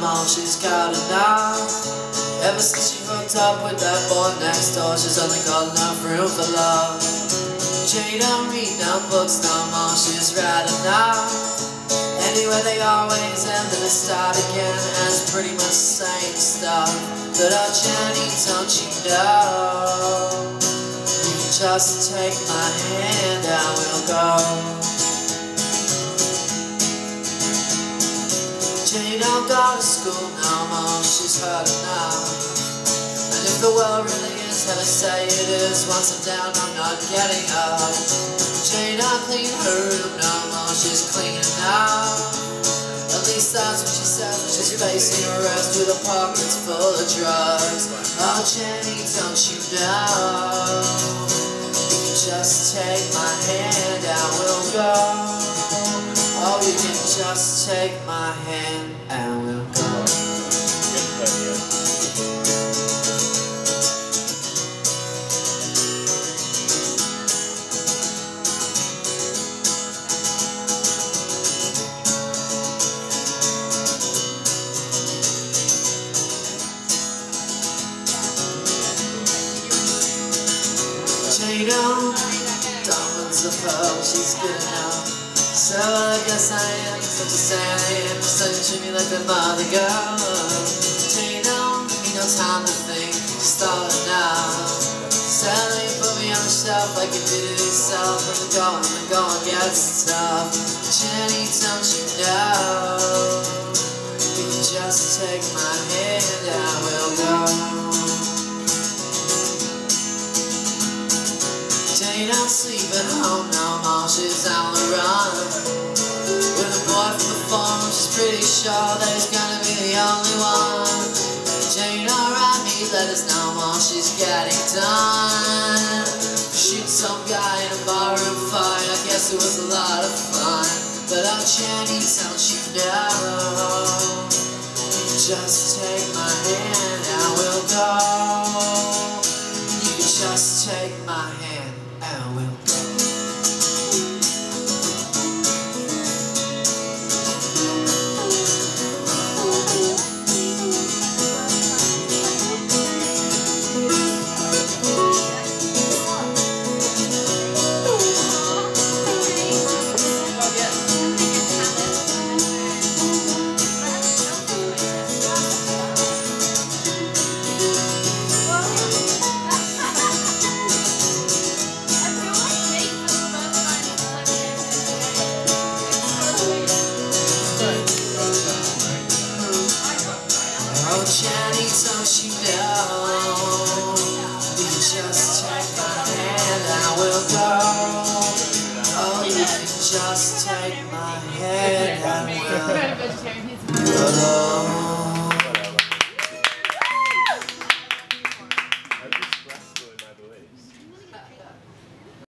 mom, she's got enough. Ever since she hooked up with that boy next door, she's only got enough room for love. Jane don't read no books no more, she's read enough. Anyway, they always end and they start again, and it's pretty much the same stuff. But oh, Jenny, don't you know? You just take my hand and we'll go. School no more, she's heard enough. And if the world really is how they say it is, once I'm down, I'm not getting up. Jane don't clean her room no more, she's clean enough. At least that's what she says when she's facing arrest with her pockets full of drugs. Oh, Jenny, don't you know? You can just take my hand and we'll go. Oh, you can just take my hand and we'll go. Pearl, she's good enough. So I guess I am such a sad Just don't treat me like a mother girl. Give me no time to think, start now. Sadly, you put me on the shelf like you did yourself. When the going, the going gets tough. Jenny, don't you know? You can just take my hand, I will go. Jane don't sleep sure that he's gonna be the only one. Jane don't write me letters no more, she's getting done. Shoot some guy in a barroom fight, I guess it was a lot of fun. But oh Jenny, don't you know? Just take my hand and we'll go. You can just take my hand and we'll just take my hand and we'll go.